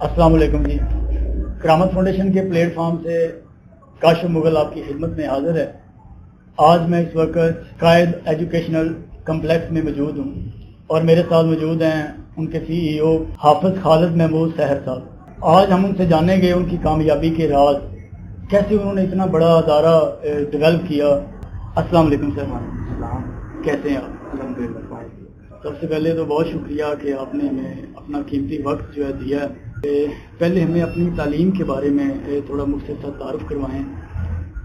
السلام علیکم جی۔ کرامت فاؤنڈیشن کے پلیٹ فارم سے کاشف مغل آپ کی خدمت میں حاضر ہے۔ آج میں اس وقت قائد ایجوکیشنل کمپلیکس میں موجود ہوں اور میرے ساتھ موجود ہیں ان کے سی ای او حافظ خالد محمود سحر صاحب۔ آج ہم ان سے جانیں گے ان کی کامیابی کے راز۔ کیسے انہوں نے اتنا بڑا ادارہ ڈیولپ کیا؟ السلام علیکم سر۔ السلام۔ کیسے ہیں آپ؟ الحمد للہ سب سے پہلے تو بہت شکریہ کہ آپ نے ہمیں اپنا قیمتی وقت جو ہے دیا ہے۔ پہلے ہمیں اپنی تعلیم کے بارے میں تھوڑا مجھ سے ساتھ تعارف کروائیں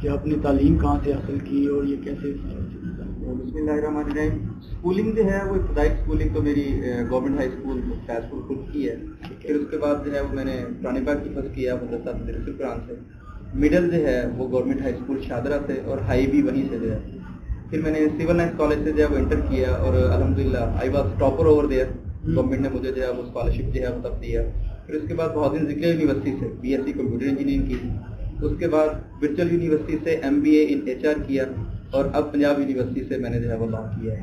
کہ اپنی تعلیم کہاں سے حاصل کی اور یہ کیسے بسم اللہ الرحمن الرحیم۔ اسکولنگ جو ہے وہ ابتدائی اسکولنگ تو میری گورنمنٹ ہائی اسکول فیض پور کی ہے۔ پھر اس کے بعد جو ہے وہ میں نے پرانی باغ کی فسٹ کیا مدرسہ مدرسہ قرآن سے۔ مڈل جو ہے وہ گورنمنٹ ہائی اسکول شادرہ سے اور ہائی بھی وہیں سے جو ہے۔ پھر میں نے سول لائنس کالج سے جو ہے وہ انٹر کیا اور الحمد للہ I was topper over there government نے مجھے جو ہے وہ اسکالرشپ جو ہے وہ تب دیا۔ پھر اس کے بعد بہت دن ذکر یونیورسٹی سے B S C computer engineering کی اس کے بعد ورچوئل یونیورسٹی سے M B A in H R کیا اور اب پنجاب یونیورسٹی سے میں نے جو ہے وہ لا کیا ہے۔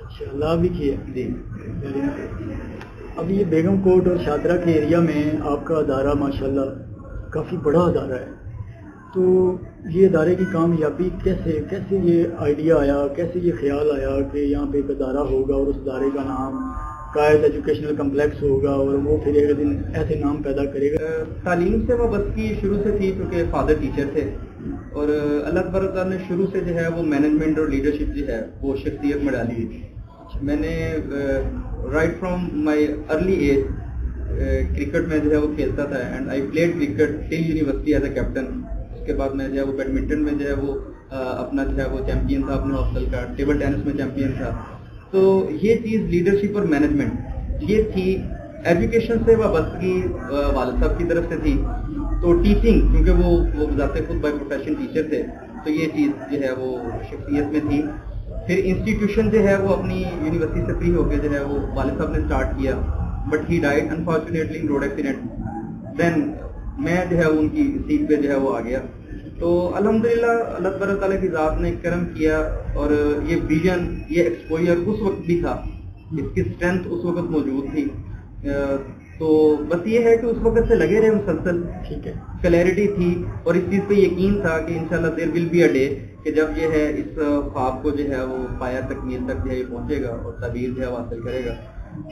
اچھا لا بھی کیا جی۔ اب یہ بیگم کوٹ اور شادرہ کے ایریا میں آپ کا ادارہ ماشاءاللہ کافی بڑا ادارہ ہے۔ تو یہ ادارے کی کامیابی کیسے کیسے یہ آئیڈیا آیا؟ کیسے یہ خیال آیا کہ یہاں پہ ایک ادارہ ہوگا اور اس ادارے کا نام قائد ایجوکیشنل کمپلیکس ہوگا اور وہ پھر ایک دن ایسے نام پیدا کرے گا؟ تعلیم سے وابستگی شروع سے تھی کیونکہ فادر ٹیچر تھے۔ اور اللہ تبارک نے شروع سے جو ہے وہ مینجمنٹ اور لیڈرشپ جو ہے وہ شخصیت میں ڈالی۔ ہوئی تھی میں نے right from my early age cricket میں جو ہے وہ کھیلتا تھا۔ And I played cricket till university as a captain اس کے بعد میں جو ہے وہ بیڈمنٹن میں جو ہے وہ اپنا جو ہے وہ چیمپئن تھا اپنے ہاسٹل کا، ٹیبل ٹینس میں چیمپئن تھا۔ تو یہ چیز لیڈرشپ اور مینجمنٹ یہ تھی۔ ایجوکیشن سے وابستگی والد صاحب کی طرف سے تھی۔ تو ٹیچنگ کیونکہ وہ وہ ذات خود بائی پروفیشن ٹیچر تھے۔ تو یہ چیز جو ہے وہ شخصیت میں تھی۔ پھر انسٹیٹیوشن جو ہے وہ اپنی یونیورسٹی سے فری ہو کے جو ہے وہ والد صاحب نے اسٹارٹ کیا۔ But he died unfortunately road accident then میں جو ہے ان کی سیٹ پہ جو ہے وہ آ گیا۔ تو الحمدللہ اللہ تبارک تعالیٰ کی ذات نے کرم کیا اور یہ ویژن یہ ایکسپوئر اس وقت بھی تھا اس کی اسٹرینتھ اس وقت موجود تھی۔ تو بس یہ ہے کہ اس وقت سے لگے رہے مسلسل ٹھیک ہے۔ کلیئرٹی تھی اور اس چیز پہ یقین تھا کہ انشاءاللہ دیر ول بی اے ڈے کہ جب یہ ہے اس خواب کو جو ہے وہ پایا تکمیل تک جو ہے یہ پہنچے گا اور تعبیر جو ہے وہ حاصل کرے گا۔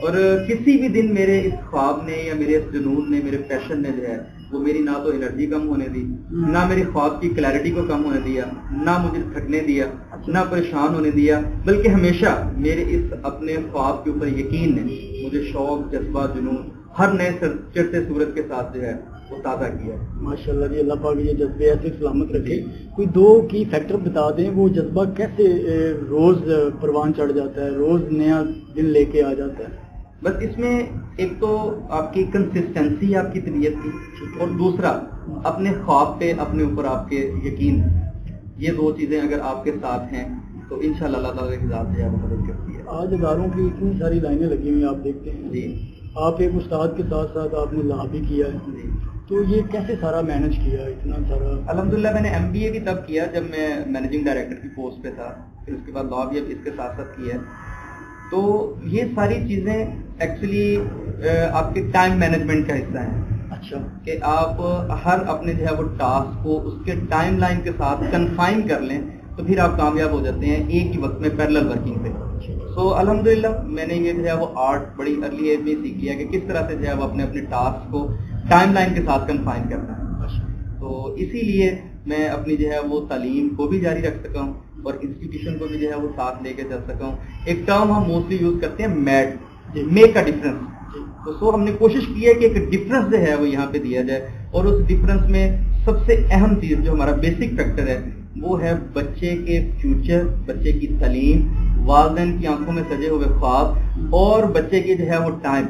اور کسی بھی دن میرے اس خواب نے یا میرے اس جنون نے میرے پیشن نے جو ہے وہ میری نہ تو انرجی کم ہونے دی نہ میری خواب کی کلیرٹی کو کم ہونے دیا نہ مجھے تھکنے دیا نہ پریشان ہونے دیا بلکہ ہمیشہ میرے اس اپنے خواب کے اوپر یقین نے مجھے شوق جذبہ جنون ہر نئے چڑھتے صورت کے ساتھ جو ہے وہ تازہ کیا ماشاء اللہ جی اللہ پاک یہ جذبے ایسے سلامت رکھے۔ کوئی دو کی فیکٹر بتا دیں، وہ جذبہ کیسے روز پروان چڑھ جاتا ہے، روز نیا دن لے کے آ جاتا ہے؟ بس اس میں ایک تو آپ کی کنسسٹنسی آپ کی طبیعت کی اور دوسرا، اپنے خواب پہ اپنے اوپر آپ کے یقین۔ یہ دو چیزیں اگر آپ کے ساتھ ہیں تو انشاءاللہ اللہ تعالیٰ کی ذات جو ہے مدد کرتی آج اداروں کی اتنی ساری لائنیں لگی ہوئی آپ دیکھتے ہیں۔ جی۔ آپ ایک استاد کے ساتھ ساتھ آپ نے لا بھی کیا ہے۔ جی۔ تو یہ کیسے سارا مینج کیا اتنا سارا الحمدللہ میں نے ایم بی اے بھی تب کیا جب میں مینیجنگ ڈائریکٹر کی پوسٹ پہ تھا۔ پھر اس کے بعد لا بھی اب اس کے ساتھ ساتھ کیا تو یہ ساری چیزیں ایکچولی آپ کے ٹائم مینجمنٹ کا حصہ ہیں۔ اچھا۔ کہ آپ ہر اپنے جو ہے وہ ٹاسک کو اس کے ٹائم لائن کے ساتھ کنفائن کر لیں تو پھر آپ کامیاب ہو جاتے ہیں ایک ہی وقت میں پیرل ورکنگ پہ۔ سو الحمدللہ میں نے یہ جو ہے وہ آرٹ بڑی ارلی ایج میں سیکھ لیا کہ کس طرح سے جو ہے وہ اپنے اپنے ٹاسک کو ٹائم لائن کے ساتھ کنفائن کرنا ہے۔ تو اسی لیے میں اپنی جو ہے وہ تعلیم کو بھی جاری رکھ سکا ہوں اور انسٹیٹیوشن کو بھی جو ہے وہ ساتھ لے کے چل سکا ہوں۔ ایک ٹرم ہم موسٹلی یوز کرتے ہیں میڈ میک اے ڈفرنس تو سو ہم نے کوشش کی ہے کہ ایک ڈفرنس جو ہے وہ یہاں پہ دیا جائے اور اس ڈفرنس میں سب سے اہم چیز جو ہمارا بیسک فیکٹر ہے وہ ہے بچے کے فیوچر بچے کی تعلیم۔ والدین کی آنکھوں میں سجے ہوئے خواب اور بچے کے جو ہے وہ ٹائم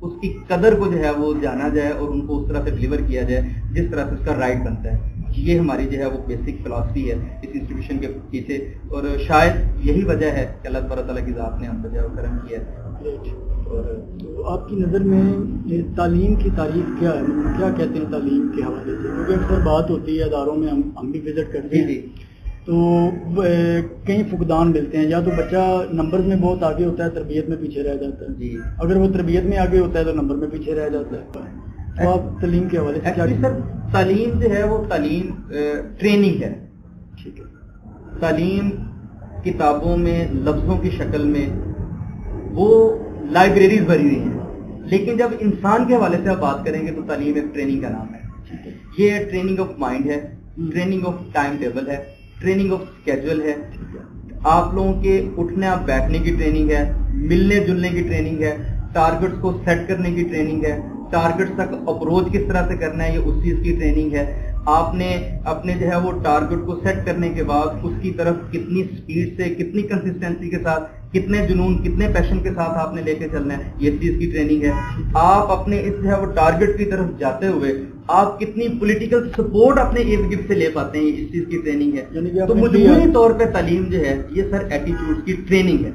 اس کی قدر کو جو ہے وہ جانا جائے اور ان کو اس طرح سے ڈلیور کیا جائے جس طرح سے اس کا رائٹ بنتا ہے۔ یہ ہماری جو ہے وہ بیسک فلاسفی ہے اس انسٹیٹیوشن کے پیچھے۔ اور شاید یہی وجہ ہے کہ اللہ تبارک تعالیٰ کی ذات نے ہم جو ہے وہ کرم کیا ہے۔ اور آپ کی نظر میں یہ تعلیم کی تعریف کیا ہے؟ کیا کہتے ہیں تعلیم کے حوالے سے؟ کیونکہ اکثر بات ہوتی ہے اداروں میں ہم ہم بھی وزٹ کرتے جی ہیں جی۔ تو کئی فقدان ملتے ہیں یا تو بچہ نمبرز میں بہت آگے ہوتا ہے تربیت میں پیچھے رہ جاتا ہے۔ جی۔ اگر وہ تربیت میں آگے ہوتا ہے تو نمبر میں پیچھے رہ جاتا ہے۔ تو آپ تعلیم کے حوالے سے سر تعلیم جو ہے وہ تعلیم ٹریننگ ہے۔ ٹھیک ہے۔ تعلیم کتابوں میں لفظوں کی شکل میں وہ لائبریریز بھری ہوئی ہیں۔ لیکن جب انسان کے حوالے سے آپ بات کریں گے تو تعلیم ایک ٹریننگ کا نام ہے۔ یہ ٹریننگ آف مائنڈ ہے۔ ٹریننگ آف ٹائم ٹیبل ہے۔ ٹریننگ آف اسکیجول ہے. آپ لوگوں کے اٹھنے آپ بیٹھنے کی ٹریننگ ہے، ملنے جلنے کی ٹریننگ ہے ٹارگٹس کو سیٹ کرنے کی ٹریننگ ہے ٹارگٹس تک اپروچ کس طرح سے کرنا ہے، یہ اس چیز کی ٹریننگ ہے. آپ نے اپنے جو ہے وہ ٹارگٹ کو سیٹ کرنے کے بعد اس کی طرف کتنی سپیڈ سے، کتنی کنسسٹینسی کے ساتھ، کتنے جنون، کتنے پیشن کے ساتھ آپ نے لے کے چلنا ہے، یہ چیز کی ٹریننگ ہے. آپ اپنے اس جو ہے وہ ٹارگٹ کی طرف جاتے ہوئے آپ کتنی پولیٹیکل سپورٹ اپنے ارد گرد سے لے پاتے ہیں اس چیز کی ٹریننگ یعنی ہے آپ تو مجموعی طور پہ تعلیم جو ہے یہ سر ایٹیچیوڈ کی ٹریننگ ہے۔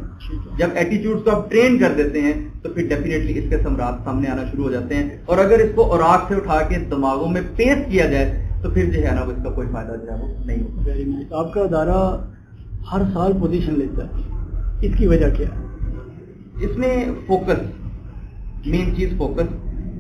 جب ایٹیچیوڈ کو آپ ٹرین کر دیتے ہیں تو پھر ڈیفینیٹلی اس کے سمراٹ سامنے آنا شروع ہو جاتے ہیں۔ اور اگر اس کو اوراق سے اٹھا کے دماغوں میں پیش کیا جائے تو پھر جو ہے نا اس کا کوئی فائدہ جو ہے وہ نہیں ہوگا ویری نائس آپ کا ادارہ ہر سال پوزیشن لیتا ہے۔ اس کی وجہ کیا ہے؟ اس میں فوکس مین چیز فوکس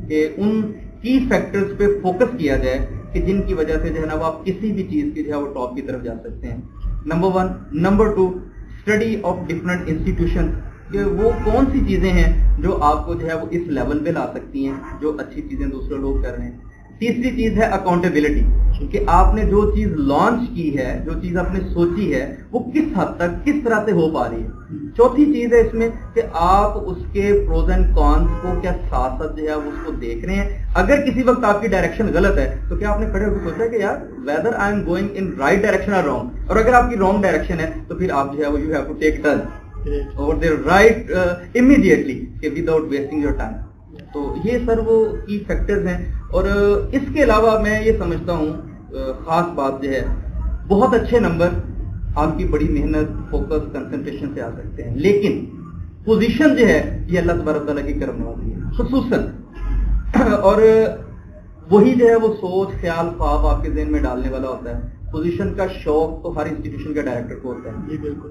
کہ ان کی فیکٹرز پہ فوکس کیا جائے کہ جن کی وجہ سے جو ہے نا وہ آپ کسی بھی چیز کی جو ہے وہ ٹاپ کی طرف جا سکتے ہیں۔ Number one number two study of different institution کہ وہ کون سی چیزیں ہیں جو آپ کو جو ہے وہ اس لیول پہ لا سکتی ہیں جو اچھی چیزیں دوسرے لوگ کر رہے ہیں۔ تیسری چیز ہے اکاؤنٹیبلٹی کہ آپ نے جو چیز لانچ کی ہے، جو چیز آپ نے سوچی ہے، وہ کس حد تک کس طرح سے ہو پا رہی ہے؟ چوتھی چیز ہے اس میں کہ آپ اس کے پروز اینڈ کانس کو کیا ساتھ ساتھ جو ہے اس کو دیکھ رہے ہیں۔ اگر کسی وقت آپ کی ڈائریکشن غلط ہے، تو کیا آپ نے کھڑے ہو کے سوچا کہ یار whether I am going in right direction اور رانگ اور اگر آپ کی رانگ ڈائریکشن ہے، تو پھر آپ جو ہے وہ you have to take turn اور دے رائٹ امیڈیٹلی کہ وداؤٹ ویسٹنگ یور ٹائم تو یہ سر وہ کی فیکٹرز ہیں۔ اور uh, اس کے علاوہ میں یہ سمجھتا ہوں خاص بات جو ہے بہت اچھے نمبر آپ کی بڑی محنت فوکس کنسنٹریشن سے آ سکتے ہیں۔ لیکن پوزیشن جو ہے یہ اللہ تبارک تعالیٰ کی کرم نوازی ہے۔ خصوصاً اور وہی جو ہے وہ سوچ خیال خواب آپ کے ذہن میں ڈالنے والا ہوتا ہے۔ پوزیشن کا شوق تو ہر انسٹیٹیوشن کے ڈائریکٹر کو ہوتا ہے۔ جی بالکل۔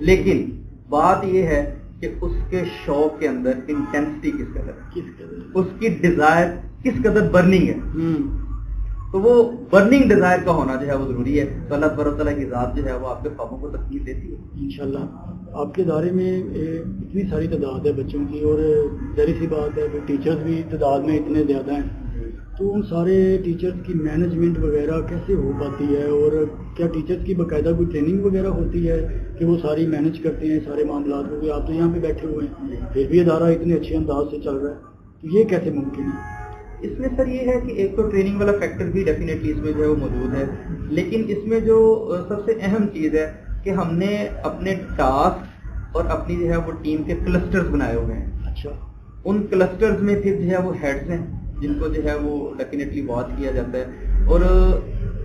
لیکن بات یہ ہے کہ اس کے شوق کے اندر انٹینسٹی کس قدر ہے؟ کس قدر؟ اس کی ڈیزائر کس قدر برننگ ہے؟ تو وہ برننگ ڈیزائر کا ہونا جو ہے وہ ضروری ہے تو اللہ تبارک تعالیٰ کی ذات جو ہے وہ آپ کے خوابوں کو تکلیف دیتی ہے۔ انشاءاللہ۔ آپ کے ادارے میں اتنی ساری تعداد ہے بچوں کی اور ظاہر سی بات ہے کہ ٹیچرز بھی تعداد میں اتنے زیادہ ہیں۔ تو ان سارے ٹیچرز کی مینجمنٹ وغیرہ کیسے ہو پاتی ہے اور کیا ٹیچرز کی باقاعدہ کوئی ٹریننگ وغیرہ ہوتی ہے کہ وہ ساری مینج کرتے ہیں، سارے معاملات کیونکہ آپ تو یہاں پہ بیٹھے ہوئے ہیں۔ پھر بھی ادارہ اتنے اچھے انداز سے چل رہا ہے۔ تو یہ کیسے ممکن ہے؟ اس میں سر یہ ہے کہ ایک تو ٹریننگ والا فیکٹر بھی ڈیفینیٹلی اس میں جو ہے وہ موجود ہے۔ لیکن اس میں جو سب سے اہم چیز ہے کہ ہم نے اپنے ٹاسک اور اپنی جو ہے وہ ٹیم کے کلسٹرز بنائے ہوئے ہیں۔ اچھا۔ ان کلسٹرز میں پھر جو ہے وہ ہیڈز ہیں جن کو جو ہے وہ ڈیفینیٹلی واچ کیا جاتا ہے۔ اور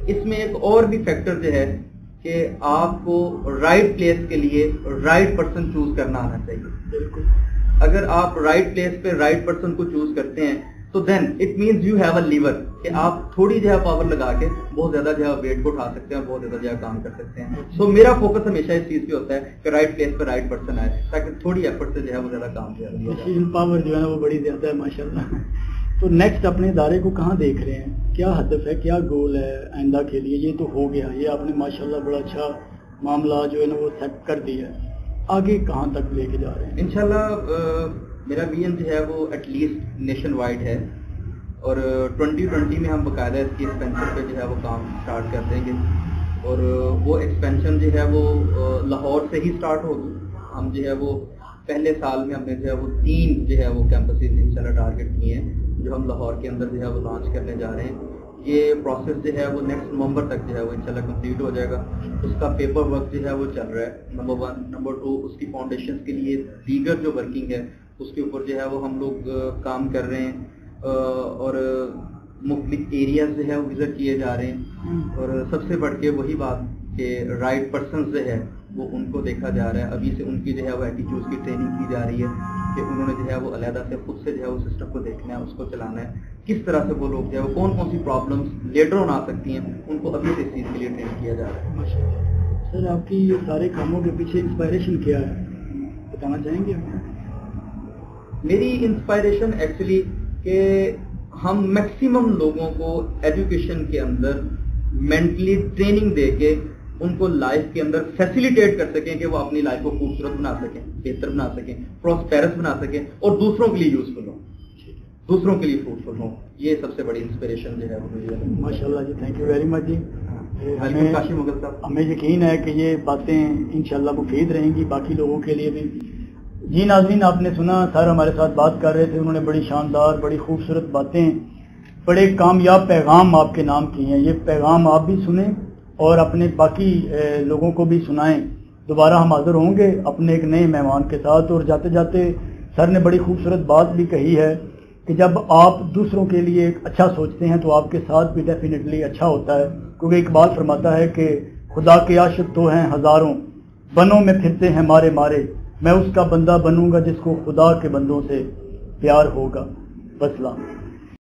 اس میں ایک اور بھی فیکٹر جو ہے کہ آپ کو رائٹ پلیس کے لیے رائٹ پرسن چوز کرنا آنا چاہیے۔ بالکل۔ اگر آپ رائٹ پلیس پہ رائٹ پرسن کو چوز کرتے ہیں تو then it means you have a lever کہ آپ تھوڑی جو ہے پاور لگا کے بہت زیادہ جو ہے ویٹ کو اٹھا سکتے ہیں اور بہت زیادہ جو ہے کام کر سکتے ہیں۔ سو میرا فوکس ہمیشہ اس چیز پہ ہوتا ہے کہ رائٹ پلیس پہ رائٹ پرسن آئے تاکہ تھوڑی ایفرٹ سے جو ہے وہ زیادہ کام کیا پاور جو ہے نا وہ بڑی زیادہ ہے ماشاءاللہ۔ تو نیکسٹ اپنے ادارے کو کہاں دیکھ رہے ہیں؟ کیا ہدف ہے؟ کیا گول ہے آئندہ کے لیے؟ یہ تو ہو گیا۔ یہ آپ نے ماشاءاللہ بڑا اچھا معاملہ جو ہے نا وہ سیٹ کر دیا ہے۔ آگے کہاں تک لے کے جا رہے ہیں؟ انشاءاللہ میرا ویژن جو ہے وہ ایٹ لیسٹ نیشن وائڈ ہے اور ٹوینٹی ٹوینٹی میں ہم باقاعدہ اس کی ایکسپینشن پہ جو ہے وہ کام اسٹارٹ کر دیں گے اور وہ ایکسپینشن جو ہے وہ لاہور سے ہی اسٹارٹ ہوگی ہم جو ہے وہ پہلے سال میں ہم نے جو ہے وہ تین جو ہے وہ کیمپسز ان شاء اللہ ٹارگیٹ کیے ہیں جو ہم لاہور کے اندر جو ہے وہ لانچ کرنے جا رہے ہیں یہ پروسیس جو ہے وہ نیکسٹ نومبر تک جو ہے وہ انشاءاللہ کمپلیٹ ہو جائے گا اس کا پیپر ورک جو ہے وہ چل رہا ہے نمبر ون نمبر ٹو اس کی فاؤنڈیشن کے لیے دیگر جو ورکنگ ہے اس کے اوپر جو ہے وہ ہم لوگ کام کر رہے ہیں اور مختلف ایریاز جو ہے وہ وزٹ کیے جا رہے ہیں۔ اور سب سے بڑھ کے وہی بات کہ رائٹ پرسنز جو ہے وہ ان کو دیکھا جا رہا ہے۔ ابھی سے ان کی جو ہے وہ ایٹیچیوڈ کی ٹریننگ کی جا رہی ہے کہ انہوں نے جو ہے وہ علیحدہ سے خود سے جو ہے وہ سسٹم کو دیکھنا ہے اس کو چلانا ہے۔ کس طرح سے وہ لوگ جو ہے وہ کون کون سی پرابلمس لیٹر آن آ سکتی ہیں ان کو ابھی سے اس چیز کے لیے ٹرین کیا جا رہا ہے۔ سر آپ کی یہ سارے کاموں کے پیچھے انسپائریشن کیا ہے؟ بتانا چاہیں گے میری انسپائریشن ایکچولی کہ ہم میکسیمم لوگوں کو ایجوکیشن کے اندر مینٹلی ٹریننگ دے کے ان کو لائف کے اندر فیسیلیٹیٹ کر سکیں کہ وہ اپنی لائف کو خوبصورت بنا سکیں بہتر بنا سکیں پروسپیرس بنا سکیں اور دوسروں کے لیے یوزفل ہوں۔ دوسروں کے لیے فروٹفل ہوں۔ یہ سب سے بڑی انسپریشن جو ہے وہ ماشاء اللہ جی تھینک یو ویری مچ جی۔ ہمیں کاشی مغل صاحب۔ ہمیں یقین ہے کہ یہ باتیں انشاءاللہ مفید رہیں گی باقی لوگوں کے لیے بھی۔ جی ناظرین آپ نے سنا سر ہمارے ساتھ بات کر رہے تھے، انہوں نے بڑی شاندار، بڑی خوبصورت باتیں، بڑے کامیاب پیغام آپ کے نام کی ہیں۔ یہ پیغام آپ بھی سنیں اور اپنے باقی لوگوں کو بھی سنائیں۔ دوبارہ ہم حاضر ہوں گے اپنے ایک نئے مہمان کے ساتھ اور جاتے جاتے سر نے بڑی خوبصورت بات بھی کہی ہے کہ جب آپ دوسروں کے لیے ایک اچھا سوچتے ہیں تو آپ کے ساتھ بھی ڈیفینیٹلی اچھا ہوتا ہے۔ کیونکہ ایک بات فرماتا ہے کہ خدا کے عاشق تو ہیں ہزاروں، بنوں میں پھرتے ہیں مارے مارے۔ میں اس کا بندہ بنوں گا جس کو خدا کے بندوں سے پیار ہوگا۔ بسلام